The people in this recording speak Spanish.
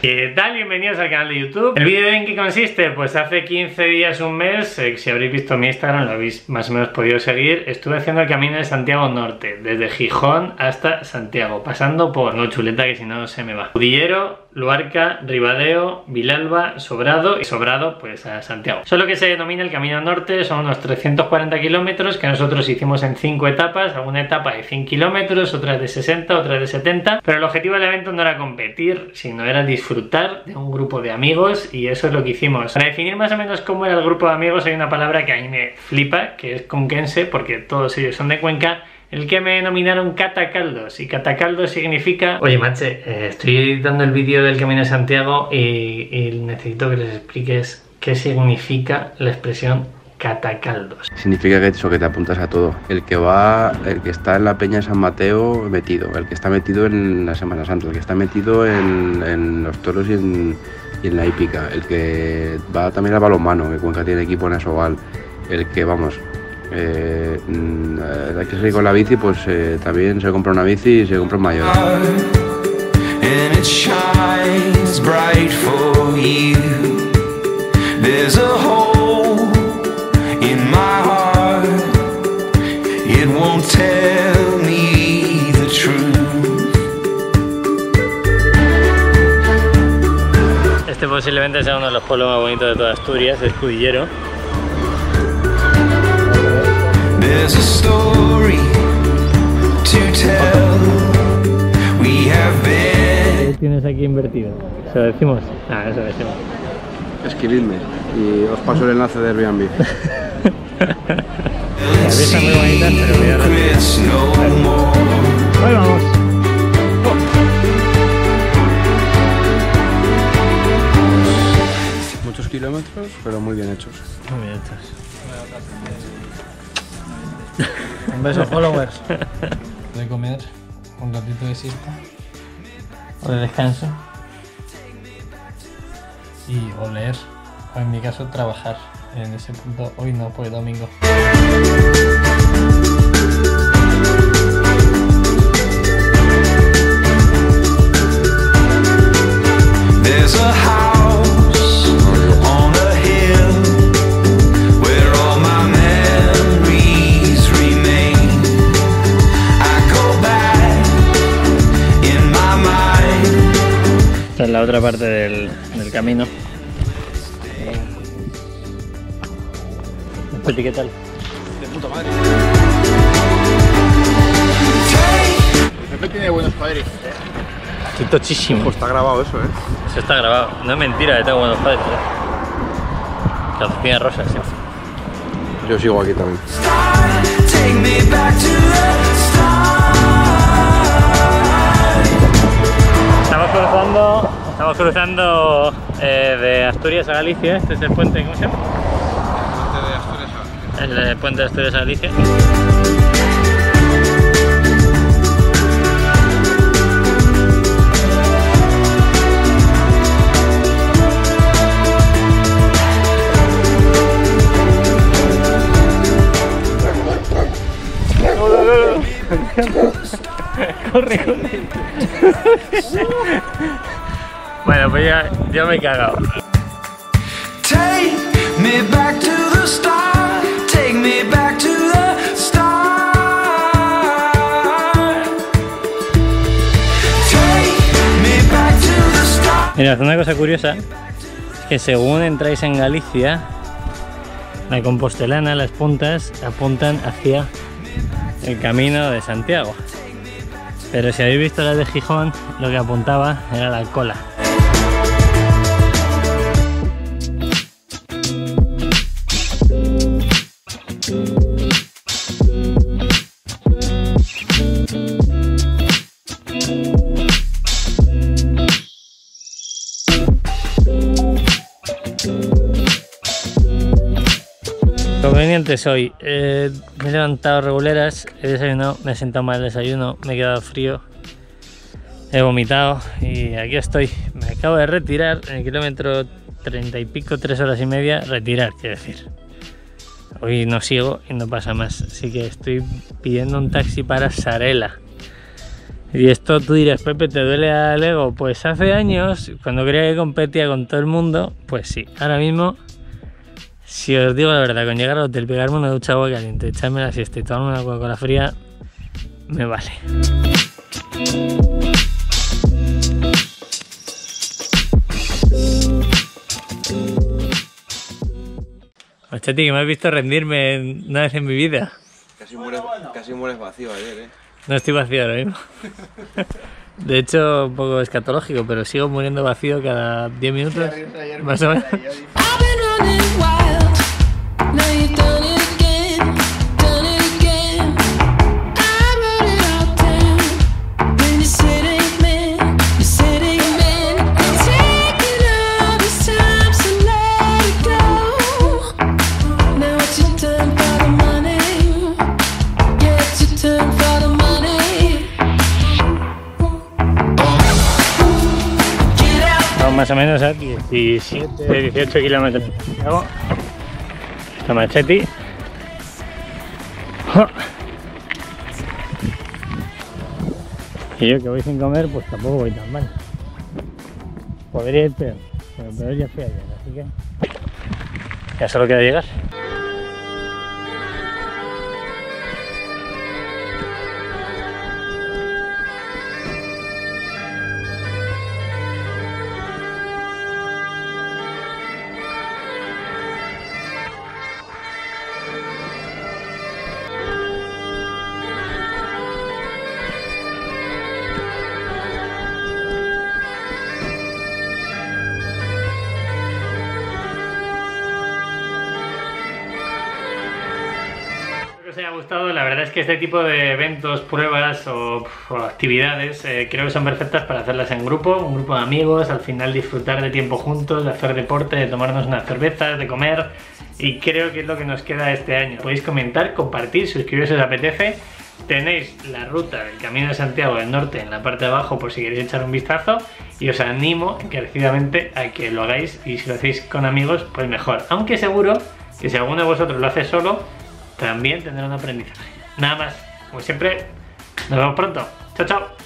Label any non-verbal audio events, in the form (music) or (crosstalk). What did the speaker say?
¿Qué tal? Bienvenidos al canal de YouTube. ¿El vídeo en qué consiste? Pues hace 15 días, un mes, eh, si habréis visto mi Instagram, lo habéis más o menos podido seguir, estuve haciendo el camino de Santiago Norte, desde Gijón hasta Santiago, pasando por, no chuleta que si no se me va, Udillero, Luarca, Ribadeo, Vilalba, Sobrado y Sobrado pues a Santiago. Solo que se denomina el Camino Norte, son unos 340 kilómetros que nosotros hicimos en 5 etapas, alguna etapa de 100 kilómetros, otras de 60, otras de 70, pero el objetivo del evento no era competir, sino era disfrutar disfrutar de un grupo de amigos y eso es lo que hicimos. Para definir más o menos cómo era el grupo de amigos hay una palabra que a mí me flipa, que es conquense, porque todos ellos son de Cuenca, el que me denominaron catacaldos. Y catacaldos significa... Oye, Mache, eh, estoy editando el vídeo del Camino de Santiago y, y necesito que les expliques qué significa la expresión catacaldos. Significa que eso, que te apuntas a todo. El que va, el que está en la Peña San Mateo metido, el que está metido en la Semana Santa, el que está metido en, los toros y en, la hípica, el que va también al balonmano, que Cuenca tiene equipo en Asobal, el que, vamos, eh, mm, hay que seguir con la bici, pues eh, también se compra una bici y se compra un mayor. Este posiblemente sea uno de los pueblos más bonitos de toda Asturias, ¿Qué tienes aquí invertido? ¿Se lo decimos? Ah, eso lo decimos. Escribidme y os paso el enlace de Airbnb. (laughs) Están muy bonitas, pero vamos. Muchos kilómetros, pero muy bien hechos. Muy bien hechos. Un beso, followers. De comer, un ratito de siesta. O de descanso. Y o leer. O en mi caso, trabajar en ese punto hoy no, pues domingo. La otra parte del, del camino. ¿qué tal? De puta madre. Pepe tiene buenos padres. Estoy tochísimo. Pues está grabado eso, ¿eh? Eso está grabado. No es mentira que tengo buenos padres. ¿eh? Calcetín rosas, ¿sí? Yo sigo aquí también. Estamos cruzando, estamos cruzando eh, de Asturias a Galicia. Este es el puente, ¿cómo se llama? el puente de Asturias a Galicia. (laughs) corre, corre. (laughs) bueno, pues ya, ya me he cagado. Take me back to the start. Mirad, una cosa curiosa es que según entráis en Galicia, la compostelana, las puntas apuntan hacia el camino de Santiago. Pero si habéis visto la de Gijón, lo que apuntaba era la cola. Conveniente soy. Eh, me he levantado reguleras, he desayunado, me he sentado mal el desayuno, me he quedado frío, he vomitado y aquí estoy. Me acabo de retirar en el kilómetro 30 y pico, 3 horas y media. Retirar, quiero decir. Hoy no sigo y no pasa más. Así que estoy pidiendo un taxi para Sarela. Y esto tú dirás, Pepe, ¿te duele al ego? Pues hace años, cuando creía que competía con todo el mundo, pues sí. Ahora mismo, si os digo la verdad, con llegar al hotel, pegarme una ducha de agua caliente, echarme la siesta y tomarme una Coca-Cola fría, me vale. Machete, que me has visto rendirme una vez en mi vida. Casi mueres, casi mueres vacío ayer, ¿eh? No estoy vacío ahora mismo. (laughs) De hecho, un poco escatológico, pero sigo muriendo vacío cada 10 minutos. Más o menos. Más o menos a 17, 18 kilómetros. La machete. Y yo que voy sin comer, pues tampoco voy tan mal. Podría ir peor, pero peor ya fui ayer, así que ya solo queda llegar. Gustado. La verdad es que este tipo de eventos, pruebas o, o actividades eh, creo que son perfectas para hacerlas en grupo, un grupo de amigos, al final disfrutar de tiempo juntos, de hacer deporte, de tomarnos unas cervezas, de comer y creo que es lo que nos queda este año. Podéis comentar, compartir, suscribiros si os apetece. Tenéis la ruta del Camino de Santiago del Norte en la parte de abajo por si queréis echar un vistazo y os animo encarecidamente a que lo hagáis y si lo hacéis con amigos pues mejor. Aunque seguro que si alguno de vosotros lo hace solo también tendrán un aprendizaje. Nada más, como siempre, nos vemos pronto. Chao, chao.